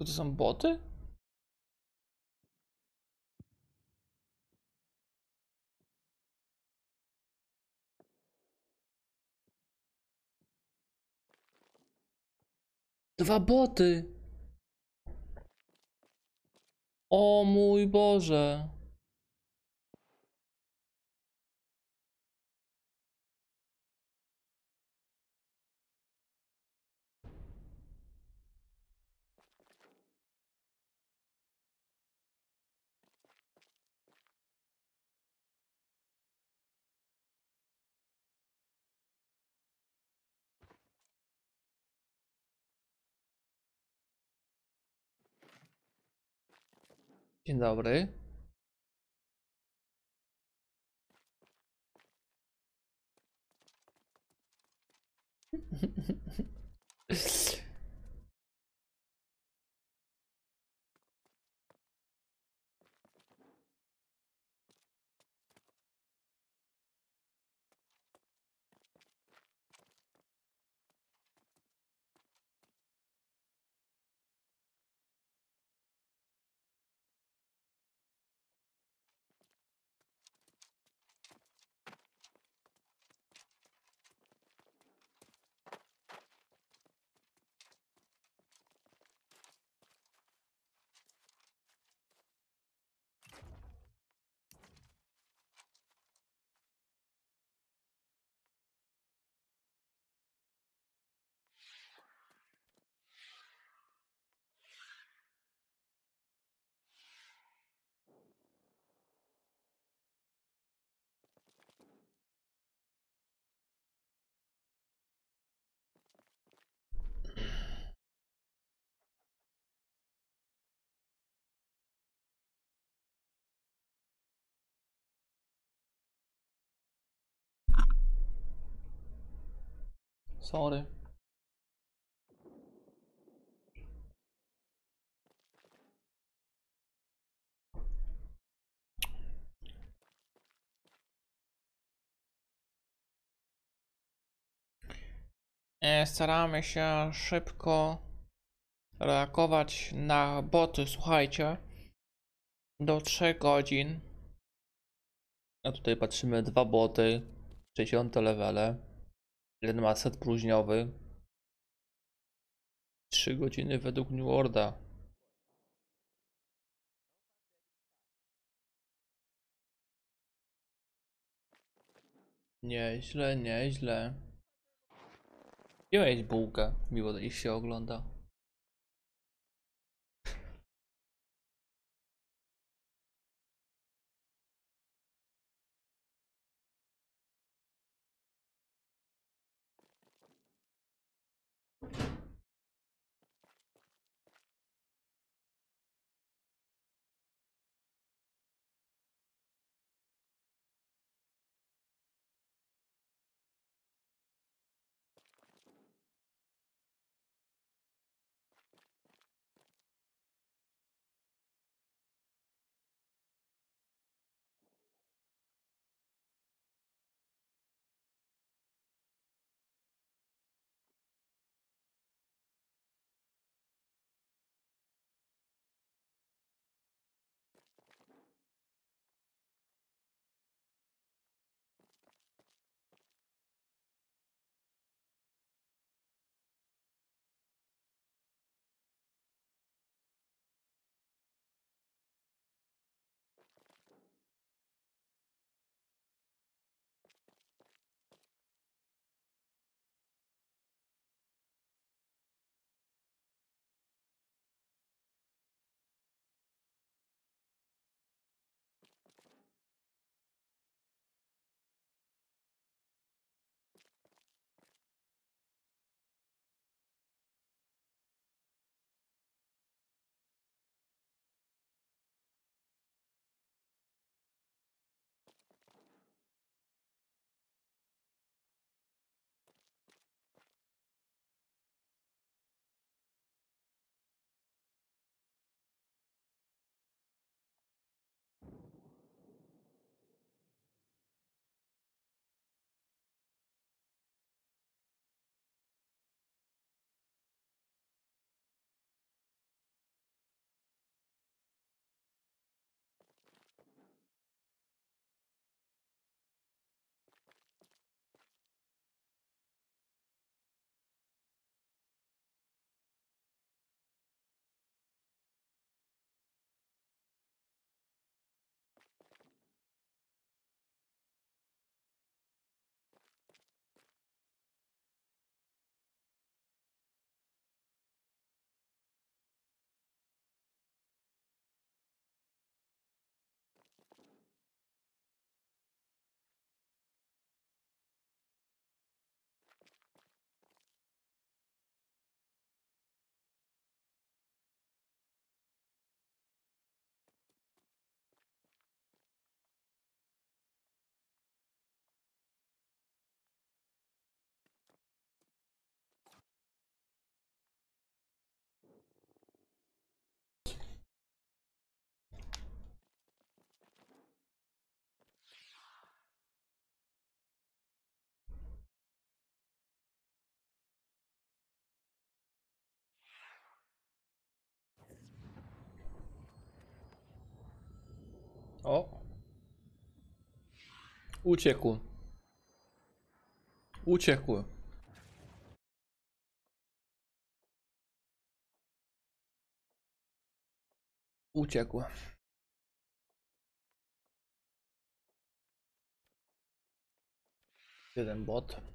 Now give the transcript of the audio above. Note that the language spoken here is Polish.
To, to są boty? Dwa boty! O mój Boże! Dzień dobry. Sorry. E, Staramy się szybko reagować na boty, słuchajcie. Do 3 godzin. A tutaj patrzymy dwa boty, 60 levele. Jeden ma set próżniowy. 3 godziny według New Orda. Nieźle, nieźle. Gdzie miałeś bułkę? Miło ich się ogląda. O. Uciekł. Uciekł. Uciekł. Jeden bot.